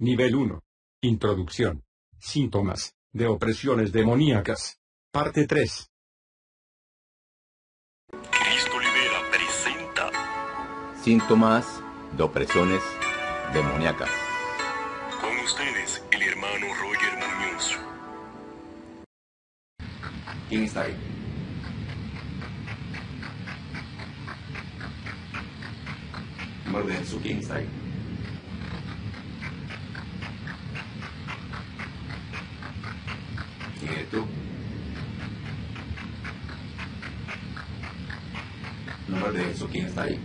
Nivel 1. Introducción. Síntomas de opresiones demoníacas. Parte 3. Cristo Libera presenta Síntomas de opresiones demoníacas. con ustedes el hermano Roger Muñoz. ¿Quién está ahí? En nombre de Jesús, ¿quién está ahí? ¿Quién eres tú? En nombre de Jesús, ¿quién está ahí?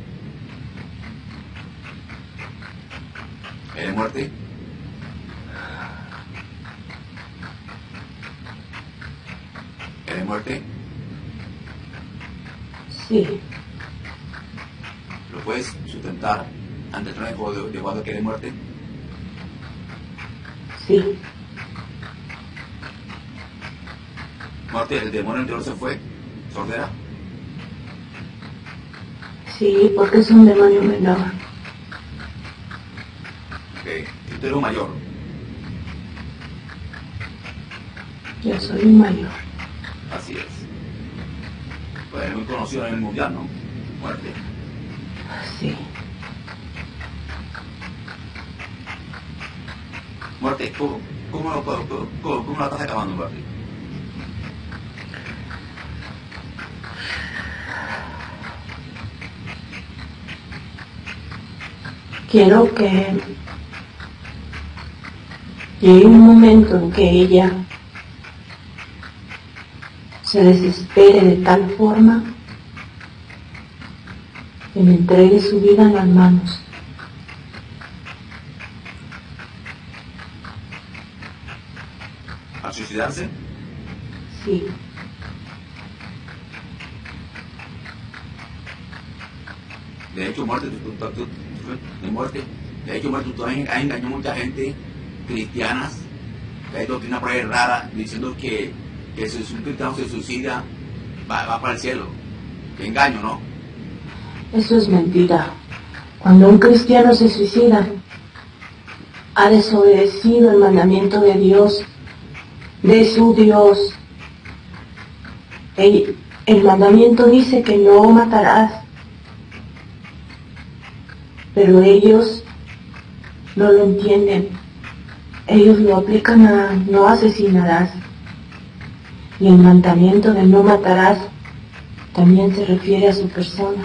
¿Eres muerte? ¿Eres muerte? Sí, ¿Lo puedes sustentar ante el trono de de, que eres muerte? sí, Muerte, el demonio anterior se fue. Sordera. sí, porque es un demonio menor. Ok. Y tú eres un mayor. Yo soy un mayor. Así es. Pues es muy conocido a nivel mundial, ¿no? Muerte. Sí, Muerte, ¿cómo, cómo, lo, cómo, cómo, estás acabando, muerte? Quiero que llegue un momento en que ella se desespere de tal forma que me entregue su vida en las manos. ¿A suicidarse? Sí, De hecho, muerte, tú- tú- tú- de muerte. De hecho, has has engañado a mucha gente, cristianas, hay doctrina por ahí rara, diciendo que, que si un cristiano se suicida, va, va para el cielo. Qué engaño, ¿no? eso es mentira. Cuando un cristiano se suicida, ha desobedecido el mandamiento de Dios, de su Dios. El, el mandamiento dice que no matarás, pero ellos no lo entienden. Ellos lo aplican a no asesinarás. Y el mandamiento de no matarás también se refiere a su persona.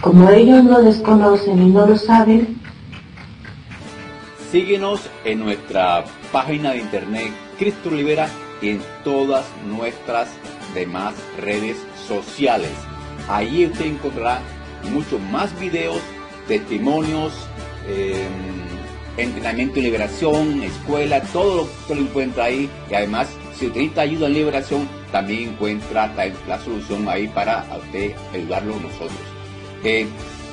Como ellos lo desconocen y no lo saben, Síguenos en nuestra página de internet Cristo Libera y en todas nuestras demás redes sociales. Allí usted encontrará muchos más videos, testimonios, eh, entrenamiento y liberación, escuela, todo lo que lo encuentra ahí. Y además, si usted necesita ayuda en liberación, también encuentra la, la solución ahí para a usted ayudarlo nosotros. Eh,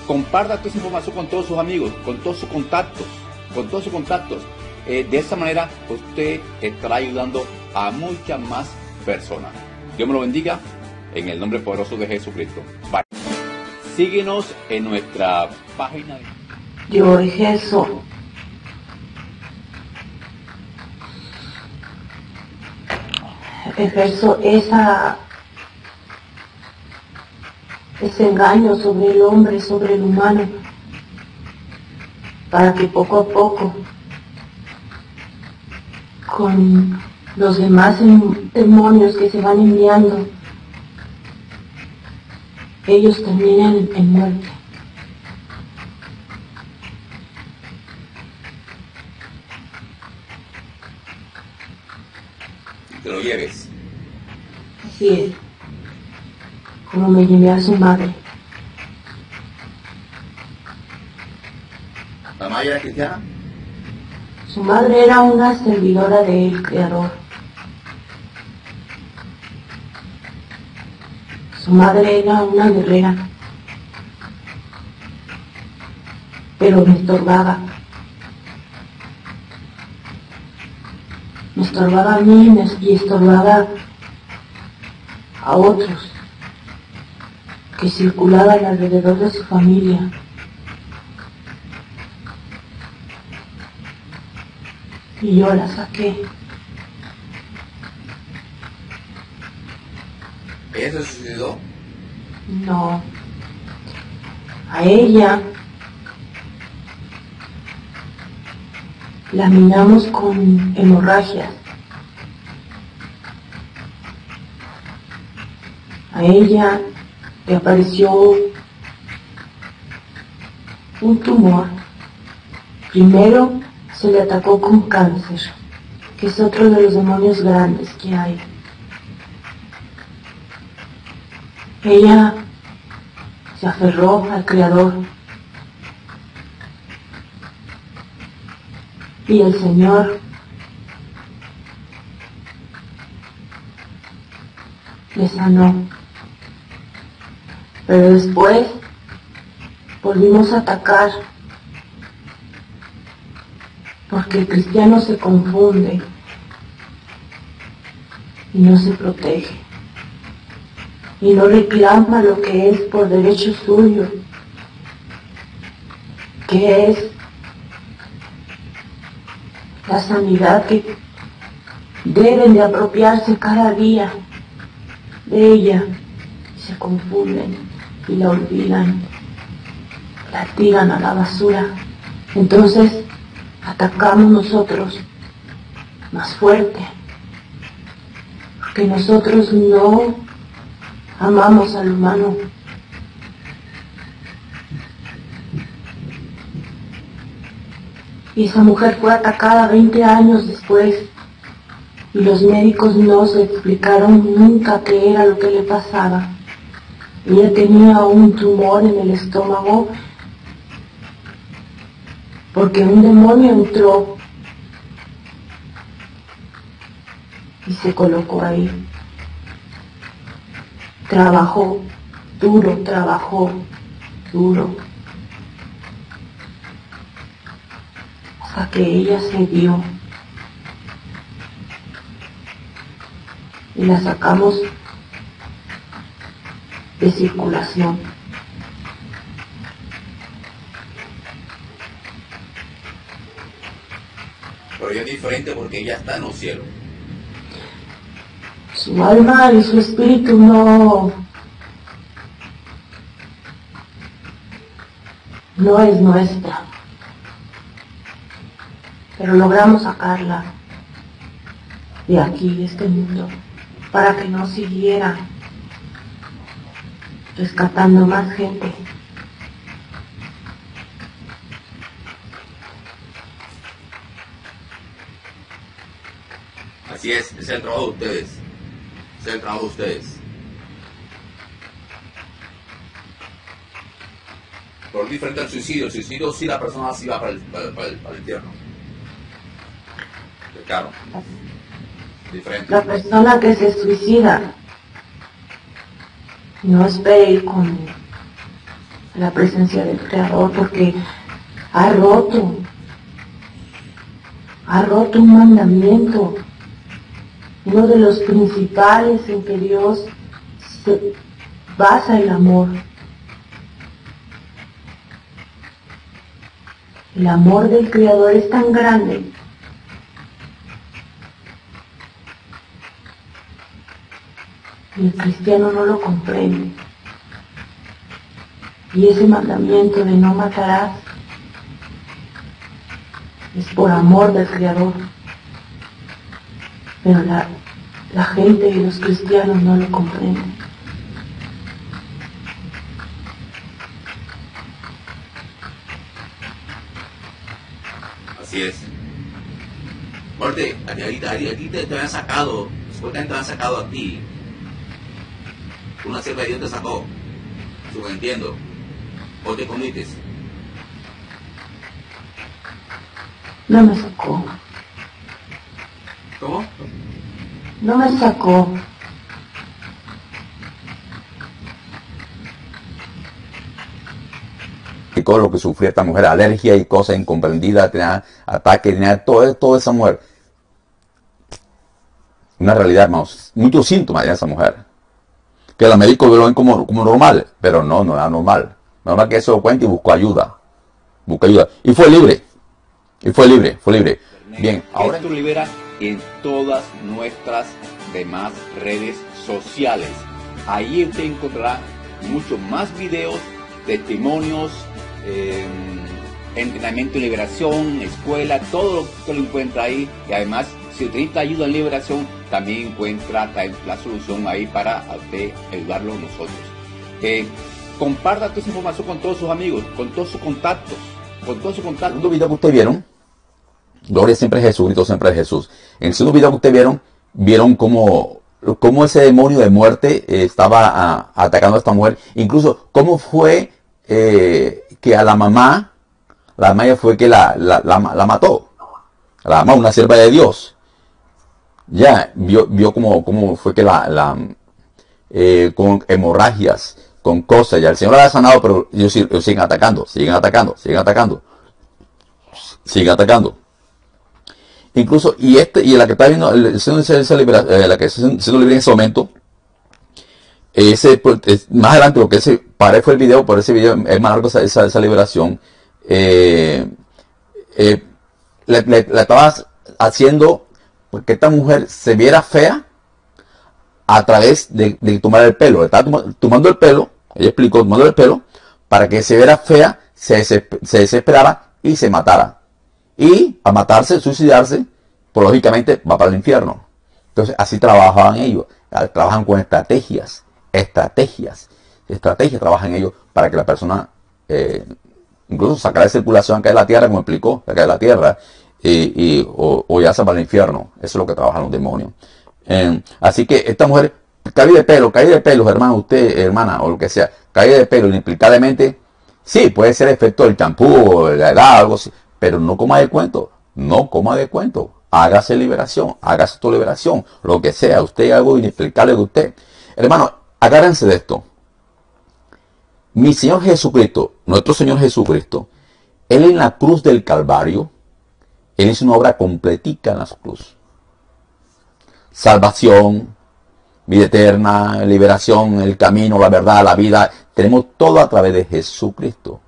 comparta toda esa información con todos sus amigos, con todos sus contactos, con todos sus contactos. Eh, de esa manera usted estará ayudando a muchas más personas. Dios me lo bendiga en el nombre poderoso de Jesucristo. Bye. Síguenos en nuestra página. de- yo ejerzo ejerzo esa ese engaño sobre el hombre, sobre el humano, para que poco a poco con los demás em- demonios que se van enviando, ellos terminen en muerte. Te lo lleves. Así es. Como me llevé a su madre. ¿La madre era cristiana? Su madre era una servidora del Creador. Su madre era una guerrera, pero me estorbaba. Me estorbaba a mí y estorbaba a otros que circulaban alrededor de su familia. Y yo la saqué. ¿Ella se suicidó? No. A ella la miramos con hemorragias. A ella le apareció un tumor. Primero se le atacó con cáncer, que es otro de los demonios grandes que hay. Ella se aferró al Creador y el Señor le sanó. Pero después volvimos a atacar porque el cristiano se confunde y no se protege y no reclama lo que es por derecho suyo, que es la sanidad que deben de apropiarse cada día de ella. Se confunden y la olvidan, la tiran a la basura. Entonces atacamos nosotros más fuerte, porque nosotros no amamos al humano. Y esa mujer fue atacada 20 años después y los médicos no se explicaron nunca qué era lo que le pasaba. Ella tenía un tumor en el estómago porque un demonio entró y se colocó ahí. Trabajó duro, trabajó duro. Hasta que ella se dio. Y la sacamos de circulación. Pero ella es diferente porque ella está en los cielos. Su alma y su espíritu no, no es nuestra. Pero logramos sacarla de aquí, de este mundo, para que no siguiera rescatando más gente. Así es, es el de ustedes. Es el trabajo de ustedes. Es diferente al suicidio. El suicidio sí la persona sí va para el, para, para infierno. Claro. Diferente. La persona que se suicida no espere ir con la presencia del Creador porque ha roto, ha roto un mandamiento, uno de los principales en que Dios se basa el amor. El amor del Creador es tan grande y el cristiano no lo comprende. Y ese mandamiento de no matarás es por amor del Creador. Pero la, la gente y los cristianos no lo comprenden. Así es. Porque a ti, a ti- a te, te habían sacado, supuestamente te habían sacado a ti. Una sierva de Dios te sacó. Según entiendo. O te comites. No me sacó, ¿Cómo? no me sacó. y todo lo que sufría esta mujer, alergia y cosas incomprendidas, tenía ataques, tenía todo, toda esa mujer. Una realidad, hermanos, muchos síntomas de esa mujer. Que los médicos lo ven como, como normal, pero no, no era normal. Normal que eso cuenta y buscó ayuda. Buscó ayuda. Y fue libre. Y fue libre, fue libre. Bien, ahora Cristo Libera en todas nuestras demás redes sociales. Ahí usted encontrará muchos más videos, testimonios, eh, entrenamiento y liberación, escuela, todo lo que lo encuentra ahí. Y además, si usted necesita ayuda en liberación, también encuentra la solución ahí para usted ayudarlo nosotros. Eh, comparta toda esa información con todos sus amigos, con todos sus contactos, con todos sus contactos. Video que ustedes vieron, Gloria siempre es Jesús, todo siempre es Jesús. En el segundo video que ustedes vieron, vieron cómo, cómo ese demonio de muerte eh, estaba ah, atacando a esta mujer. Incluso cómo fue eh, que a la mamá, la mamá fue que la, la, la, mató. La mamá, una sierva de Dios. Ya, vio, vio cómo, cómo fue que la, la eh, con hemorragias, con cosas, ya el Señor la ha sanado, pero ellos, siguen atacando, siguen atacando, siguen atacando, siguen atacando. Incluso, y este, y la que está viendo, eh, la que se siendo libre en ese momento, ese, pues, más adelante, porque ese, para fue el video, por ese video es más largo esa, esa, liberación, eh, eh, le, estabas haciendo porque esta mujer se viera fea a través de, tomar el pelo. Le estaba tomando el pelo, ella explicó, tomando el pelo, para que se viera fea, se, se, desesperara y se matara. Y a matarse, suicidarse, pues lógicamente va para el infierno. Entonces así trabajaban ellos. Trabajan con estrategias, estrategias, estrategias trabajan ellos para que la persona eh, incluso sacar de circulación acá de la tierra, como explicó, acá de la tierra, y, o, ya se va al infierno. Eso es lo que trabajan los demonios. Eh, así que esta mujer, cae de pelo, cae de pelo, hermano, usted, hermana, o lo que sea, cae de pelo inexplicablemente, sí, puede ser efecto del champú o de la algo pero no coma de cuento, no coma de cuento. Hágase liberación, hágase tu liberación, lo que sea, usted algo inexplicable de usted. Hermano, agárrense de esto. Mi Señor Jesucristo, nuestro Señor Jesucristo, Él en la cruz del Calvario, Él hizo una obra completica en la cruz. Salvación, vida eterna, liberación, el camino, la verdad, la vida. Tenemos todo a través de Jesucristo.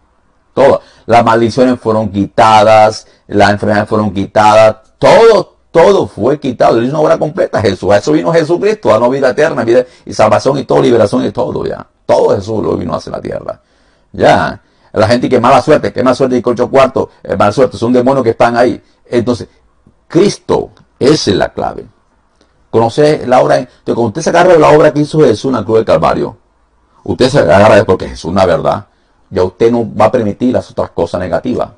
Todo. Las maldiciones fueron quitadas, las enfermedades fueron quitadas, todo, todo fue quitado. Él hizo una obra completa. Jesús, eso vino Jesucristo, a no vida eterna, vida y salvación y todo, liberación y todo ya. Todo Jesús lo vino hacia la tierra. Ya. La gente que mala suerte, que mala suerte y ocho cuartos, eh, mala suerte, son demonios que están ahí. Entonces, Cristo, esa es la clave. Conoce la obra, entonces cuando usted se agarra de la obra que hizo Jesús en la cruz del Calvario, usted se agarra de porque Jesús es una verdad, ya usted no va a permitir las otras cosas negativas.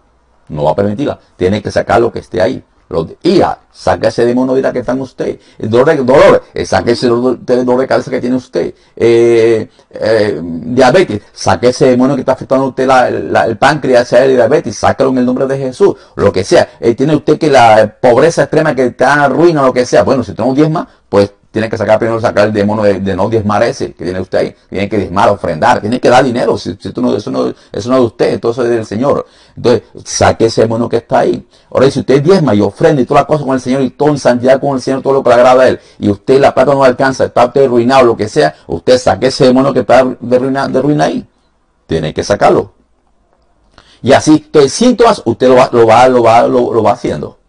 No va a permitirla. Tiene que sacar lo que esté ahí. Los, ira, saca ese demonio de ira que está en usted. El dolor, de, dolor saque ese dolor, de cabeza que tiene usted. Eh, eh, diabetes, saque ese demonio que está afectando a usted el páncreas, sea de diabetes, sácalo en el nombre de Jesús. Lo que sea. Eh, tiene usted que la pobreza extrema que está en ruina, lo que sea. Bueno, si tenemos diez más, pues tiene que sacar primero sacar el demonio de, no diezmar ese que tiene usted ahí. Tiene que diezmar, ofrendar, tiene que dar dinero. Si, si no, eso, no, eso no de usted, entonces es del Señor. Entonces, saque ese demonio que está ahí. Ahora, si usted diezma y ofrenda y todas las cosas con el Señor y todo en santidad con el Señor, todo lo que le agrada a Él, y usted la plata no alcanza, está usted arruinado, lo que sea, usted saque ese demonio que está de ruina, de ruina ahí. Tiene que sacarlo. Y así, que síntomas, usted lo va, lo va, lo va, lo va haciendo.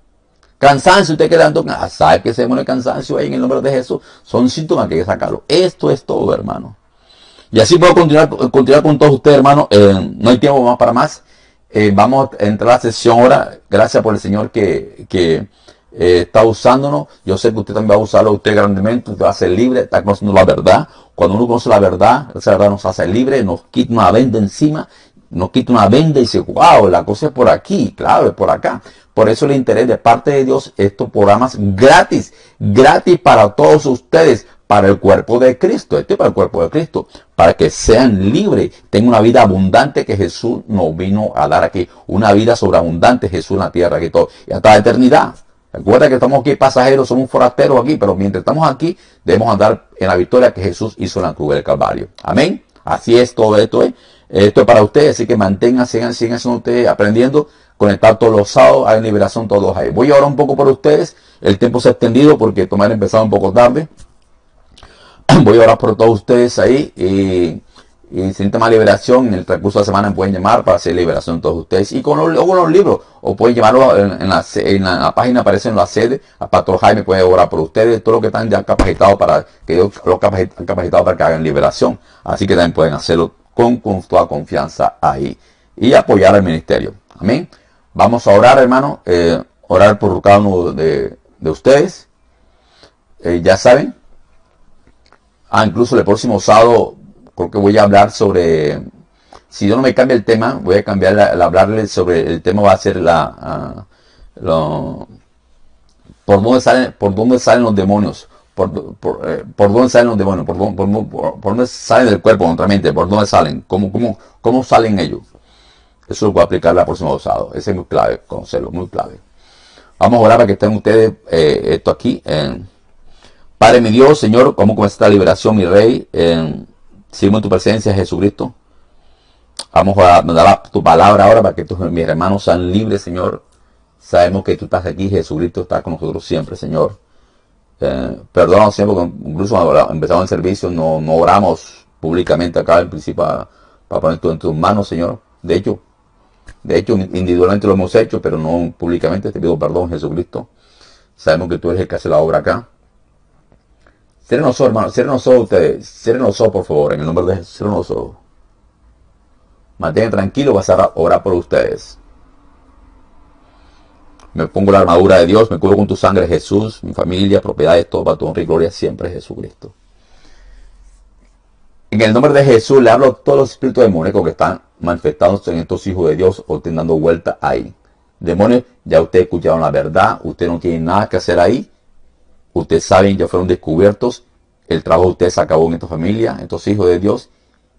Cansancio, usted quedando, ah, sabe que se muere cansancio ahí en el nombre de Jesús. Son síntomas que hay que sacarlo. Esto es todo, hermano. Y así puedo continuar, continuar con todos ustedes, hermano. Eh, no hay tiempo más para más. Eh, vamos a entrar a la sesión ahora. Gracias por el Señor que, que eh, está usándonos. Yo sé que usted también va a usarlo usted grandemente. Usted va a ser libre. Está conociendo la verdad. Cuando uno conoce la verdad, esa verdad nos hace libre. Nos quita una venda encima. Nos quita una venda y dice, wow, la cosa es por aquí. Claro, es por acá. Por eso el interés de parte de Dios estos programas gratis, gratis para todos ustedes, para el cuerpo de Cristo, este para el cuerpo de Cristo, para que sean libres, tengan una vida abundante que Jesús nos vino a dar aquí, una vida sobreabundante Jesús en la tierra que todo, y hasta la eternidad. Recuerda que estamos aquí pasajeros, somos forasteros aquí, pero mientras estamos aquí, debemos andar en la victoria que Jesús hizo en la cruz del Calvario. Amén. Así es todo esto, ¿eh? Esto es para ustedes, así que manténganse, sigan, sigan ustedes aprendiendo conectar todos los sábados, hay liberación todos ahí. Voy a orar un poco por ustedes, el tiempo se ha extendido porque tomar empezado un poco tarde. Voy a orar por todos ustedes ahí y, y si necesitan más liberación, en el transcurso de la semana me pueden llamar para hacer liberación todos ustedes. Y con los, los libros, o pueden llamarlo en, la, en la, página, aparecen la sede, a Pastor Jaime puede orar por ustedes, todo lo que están ya capacitados para, que Dios los capacitado para que hagan liberación. Así que también pueden hacerlo con, con toda confianza ahí. Y apoyar al ministerio. Amén. Vamos a orar, hermano, eh, orar por cada uno de, de ustedes. Eh, ya saben. Ah, incluso el próximo sábado creo que voy a hablar sobre, si yo no me cambia el tema, voy a cambiar, la, hablarle sobre, el tema va a ser la, uh, por dónde salen, por dónde salen los demonios, por, por, eh, por dónde salen los demonios, por, por, dónde salen del cuerpo, mente, por dónde salen, cómo, cómo, cómo salen ellos. Eso lo voy a aplicar la próxima sábado. Ese es muy clave, conocerlo, muy clave. Vamos a orar para que estén ustedes eh, esto aquí. Padre mi Dios, Señor, ¿cómo con esta liberación, mi Rey? Seguimos en tu presencia, Jesucristo. Vamos a dar tu palabra ahora para que tus, mis hermanos sean libres, Señor. Sabemos que tú estás aquí, Jesucristo está con nosotros siempre, Señor. Eh, perdónanos siempre, incluso cuando empezamos el servicio no, no oramos públicamente acá, en principio, para, poner todo en tus manos, Señor. De hecho, de hecho, individualmente lo hemos hecho, pero no públicamente. Te pido perdón, Jesucristo. Sabemos que tú eres el que hace la obra acá. Cierren los ojos, hermano. Ustedes. Cierren por favor. En el nombre de Jesús. Cierren los ojos. Tranquilos. Vas a orar por ustedes. Me pongo la armadura de Dios. Me cubro con tu sangre, Jesús. Mi familia, propiedades, todo para tu honra y gloria siempre, Jesucristo. En el nombre de Jesús le hablo a todos los espíritus demoníacos que están manifestados en estos hijos de Dios o estén dando vuelta ahí. Demonios, ya ustedes escucharon la verdad. Usted no tiene nada que hacer ahí Ustedes saben, ya fueron descubiertos. El trabajo de ustedes acabó en esta familia, en estos hijos de Dios,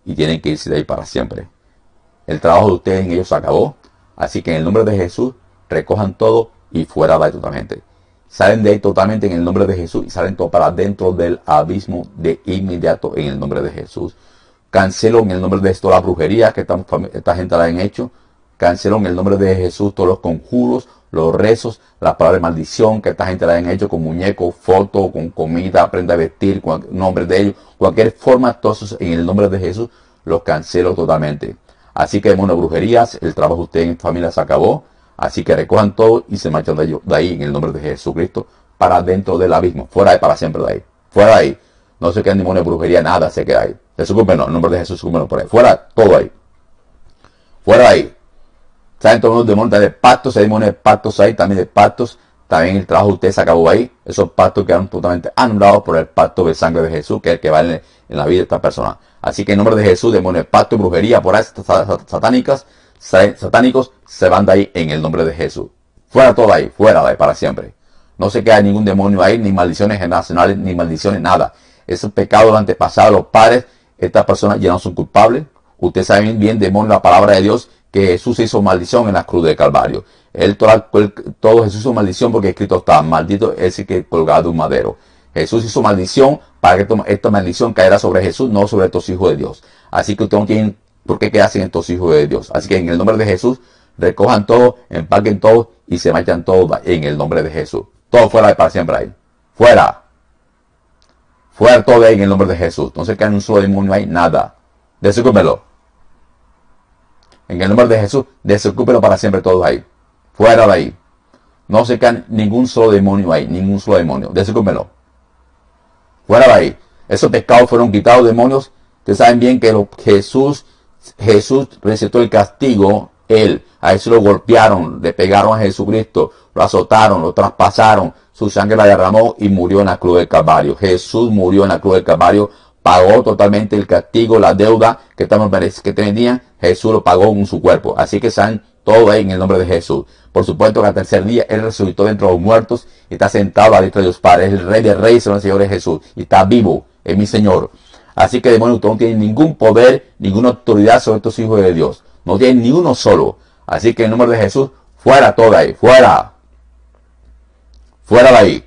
y tienen que irse de ahí para siempre. El trabajo de ustedes en ellos acabó. Así que en el nombre de Jesús, recojan todo y fuera de ahí totalmente. Salen de ahí totalmente en el nombre de Jesús y salen todo para dentro del abismo de inmediato en el nombre de Jesús. Cancelo en el nombre de esto la brujería que esta, esta gente la han hecho. Cancelo en el nombre de Jesús todos los conjuros, los rezos, las palabras de maldición que esta gente la han hecho con muñecos, fotos, con comida, prenda a vestir, con nombre de ellos, cualquier forma, todos en el nombre de Jesús, los cancelo totalmente. Así que, bueno, brujerías, el trabajo de usted en familia se acabó. Así que recojan todo y se marchan de, ahí en el nombre de Jesucristo para dentro del abismo, fuera de para siempre de ahí. Fuera de ahí. No se queda demonio de brujería, nada se queda ahí. Jesús, en el nombre de Jesús, por ahí. Fuera, todo ahí. Fuera de ahí. Saben todos los demonios de pactos, hay demonios de pactos ahí, también de pactos. También el trabajo de ustedes se acabó ahí. Esos pactos quedaron totalmente anulados por el pacto de sangre de Jesús, que es el que vale en la vida de esta persona. Así que en nombre de Jesús, demonios de pacto y brujería por ahí, satánicas, satánicos, se van de ahí en el nombre de Jesús. Fuera todo ahí, fuera de ahí para siempre. No se queda ningún demonio ahí, ni maldiciones generacionales, ni maldiciones, nada. Esos pecados antepasados, los padres, estas personas ya no son culpables. Ustedes saben bien, demonio, la palabra de Dios, que Jesús hizo maldición en la cruz de Calvario. Él todo, Jesús hizo maldición porque escrito está, maldito es el que colgado un madero. Jesús hizo maldición para que esta maldición caiga sobre Jesús, no sobre estos hijos de Dios. Así que ustedes no tienen por qué quedarse en estos hijos de Dios. Así que en el nombre de Jesús, recojan todo, empaquen todo y se marchan todos en el nombre de Jesús. Todo fuera de para siempre ahí. Fuera. Fuera todo ahí en el nombre de Jesús. No se queda un solo demonio ahí, nada. Desocúpelo. En el nombre de Jesús, desocúpelo para siempre todos ahí. Fuera de ahí. No se queda ningún solo demonio ahí, ningún solo demonio. Desocúpelo. Fuera de ahí. Esos pecados fueron quitados, demonios. Ustedes saben bien que Jesús, Jesús recetó el castigo. Él, a eso lo golpearon, le pegaron a Jesucristo, lo azotaron, lo traspasaron, su sangre la derramó y murió en la cruz del Calvario. Jesús murió en la cruz del Calvario pagó totalmente el castigo, la deuda que, estamos, que tenían, Jesús lo pagó en su cuerpo. Así que saben todo en el nombre de Jesús. Por supuesto que al tercer día Él resucitó dentro de los muertos y está sentado a de Dios Padre. Es el Rey de Reyes, el Señor de Jesús. Y está vivo, es mi Señor. Así que demonios no tienen ningún poder, ninguna autoridad sobre estos hijos de Dios. No tienen ni uno solo. Así que en el nombre de Jesús, fuera todo ahí, fuera. Fuera de ahí.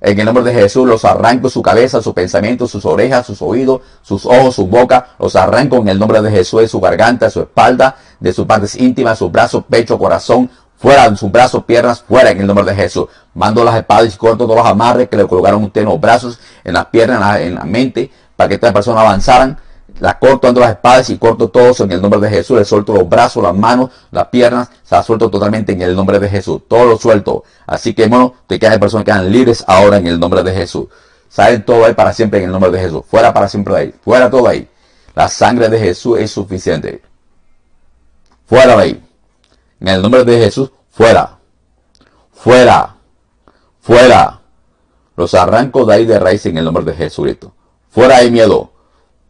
En el nombre de Jesús los arranco su cabeza, su pensamiento, sus orejas, sus oídos, sus ojos, su boca. Los arranco en el nombre de Jesús de su garganta, su espalda, de sus partes íntimas, sus brazos, pecho, corazón. Fuera de sus brazos, piernas, fuera en el nombre de Jesús. Mando las espadas y corto todos los amarres que le colocaron usted en los brazos, en las piernas, en la, mente, para que estas personas avanzaran. la corto ando las espadas y corto todo eso en el nombre de Jesús. Le suelto los brazos, las manos, las piernas. Se las suelto totalmente en el nombre de Jesús. Todo lo suelto. Así que, bueno, te quedan personas que quedan libres ahora en el nombre de Jesús. Salen todo ahí para siempre en el nombre de Jesús. Fuera para siempre de ahí. Fuera todo ahí. La sangre de Jesús es suficiente. Fuera de ahí. En el nombre de Jesús, fuera. Fuera. Fuera. Los arranco de ahí de raíz en el nombre de Jesucristo. Fuera de miedo.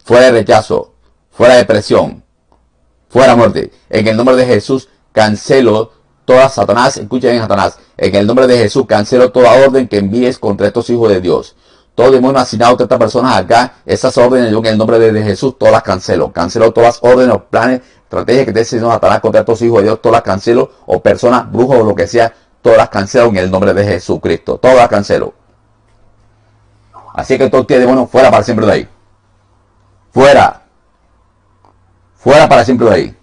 Fuera de rechazo. Fuera de presión. Fuera muerte. En el nombre de Jesús cancelo toda Satanás. Escuchen Satanás. En el nombre de Jesús cancelo toda orden que envíes contra estos hijos de Dios. Todo demonio asignado a estas personas acá, esas órdenes yo en el nombre de Jesús todas las cancelo. Cancelo todas las órdenes, los planes, estrategias que te enseñó Satanás contra estos hijos de Dios, todas las cancelo. O personas, brujos o lo que sea, todas las cancelo en el nombre de Jesucristo. Todas las cancelo. Así que todo de bueno fuera para siempre de ahí. Fuera. Fuera para siempre de ahí.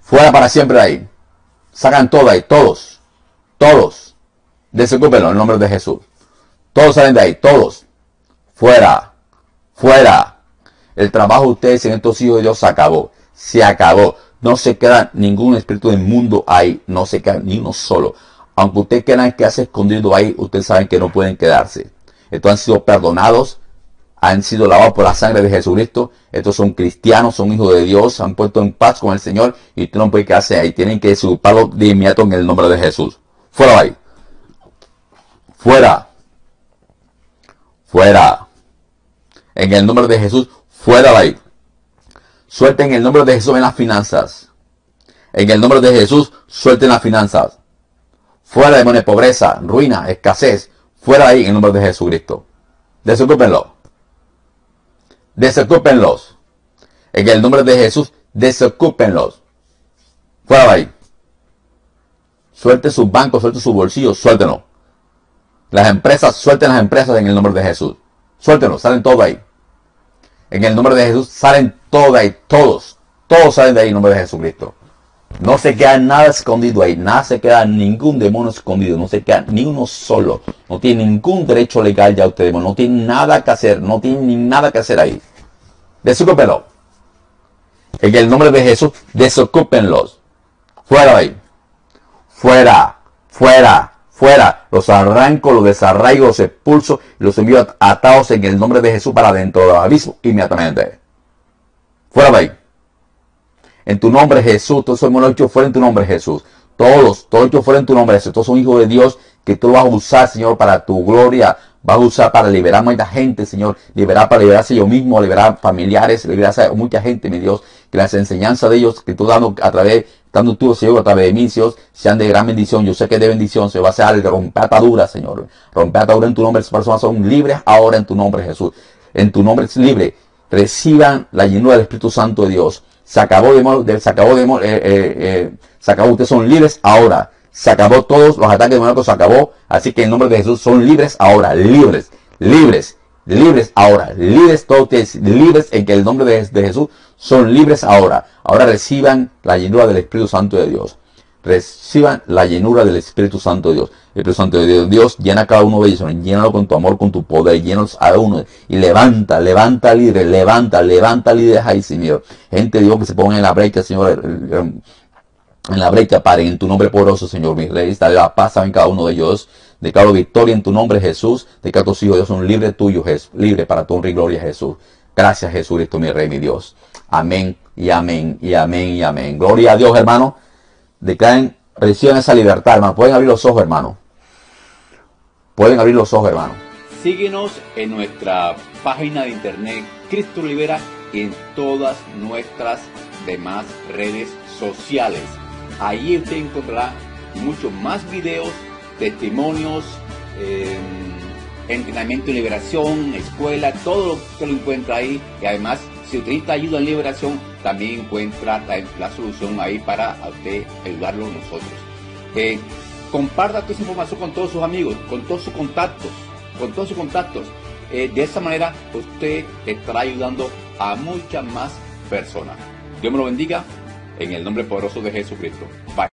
Fuera para siempre de ahí. Sacan todo ahí, todos. Todos. Desocúpenlo en el nombre de Jesús. Todos salen de ahí, todos. Fuera. Fuera. El trabajo de ustedes en estos hijos de Dios se acabó. Se acabó. No se queda ningún espíritu del mundo ahí. No se queda ni uno solo. Aunque ustedes quieran que escondido ahí, ustedes saben que no pueden quedarse. Estos han sido perdonados, han sido lavados por la sangre de Jesucristo. Estos son cristianos, son hijos de Dios, han puesto en paz con el Señor y tú no puedes quedarse ahí. Tienen que disculparlo de inmediato en el nombre de Jesús. Fuera ahí. Fuera. Fuera. En el nombre de Jesús, fuera de ahí. Suelten el nombre de Jesús en las finanzas. En el nombre de Jesús, suelten las finanzas. Fuera de pobreza, ruina, escasez, Fuera ahí en nombre de Jesucristo. Desocúpenlo. Desocúpenlos. En el nombre de Jesús, desocúpenlos. Fuera de ahí. Suelte sus bancos, suelte sus bolsillos, suéltenlo. Las empresas, suelten las empresas en el nombre de Jesús. Suéltenlo, salen todos ahí. En el nombre de Jesús salen todos ahí, todos. Todos salen de ahí en el nombre de Jesucristo. No se queda nada escondido ahí, nada se queda ningún demonio escondido, no se queda ni uno solo. No tiene ningún derecho legal ya usted, no tiene nada que hacer, no tiene ni nada que hacer ahí. Desocúpenlo. En el nombre de Jesús, desocúpenlos. Fuera ahí. Fuera, fuera, fuera. Los arranco, los desarraigo, los expulso y los envío atados en el nombre de Jesús para dentro del abismo inmediatamente. Fuera de ahí. En tu nombre Jesús, todos somos hechos fuera en tu nombre Jesús. Todos, todos hechos fuera en tu nombre Jesús. Todos son hijos de Dios que tú vas a usar, Señor, para tu gloria. Vas a usar para liberar a mucha gente, Señor. Liberar para liberarse yo mismo, liberar familiares, liberarse a mucha gente, mi Dios. Que las enseñanzas de ellos que tú dando a través, dando tú, Señor, a través de mí, Señor, sean de gran bendición. Yo sé que de bendición se va a hacer de romper ataduras, Señor. Romper ataduras en tu nombre. Esas personas son libres ahora en tu nombre, Jesús. En tu nombre es libre. Reciban la llenura del Espíritu Santo de Dios se acabó de, se acabó de, eh, eh, eh, se acabó, ustedes son libres ahora. Se acabó todos los ataques demoníacos, se acabó. Así que en nombre de Jesús son libres ahora, libres, libres, libres ahora, libres todos ustedes, libres en que el nombre de, de Jesús son libres ahora. Ahora reciban la llenura del Espíritu Santo de Dios reciban la llenura del Espíritu Santo de Dios. El Espíritu Santo de Dios, Dios llena a cada uno de ellos, llénalo con tu amor, con tu poder, llénalos a uno y levanta, levanta líderes, levanta, levanta líderes ahí, Señor. Gente de Dios que se ponga en la brecha, Señor, en la brecha, Padre, en tu nombre poderoso, Señor, mi rey, dale la paz en cada uno de ellos. Declaro victoria en tu nombre, Jesús. De que tus hijos Dios son libres tuyos, Jesús, libre para tu honra y gloria, Jesús. Gracias, Jesús, esto mi rey, mi Dios. Amén y amén y amén y amén. Gloria a Dios, hermano. Declaren Reciban esa libertad, hermano. Pueden abrir los ojos, hermano. Pueden abrir los ojos, hermano. Síguenos en nuestra página de internet Cristo Libera y en todas nuestras demás redes sociales. Ahí usted encontrará muchos más videos, testimonios, eh, entrenamiento y liberación, escuela, todo lo que usted lo encuentra ahí. Y además, si necesita ayuda en liberación, también encuentra la solución ahí para usted ayudarlo nosotros. Eh, comparta toda información con todos sus amigos, con todos sus contactos, con todos sus contactos. Eh, de esa manera usted estará ayudando a muchas más personas. Dios me lo bendiga en el nombre poderoso de Jesucristo. Bye.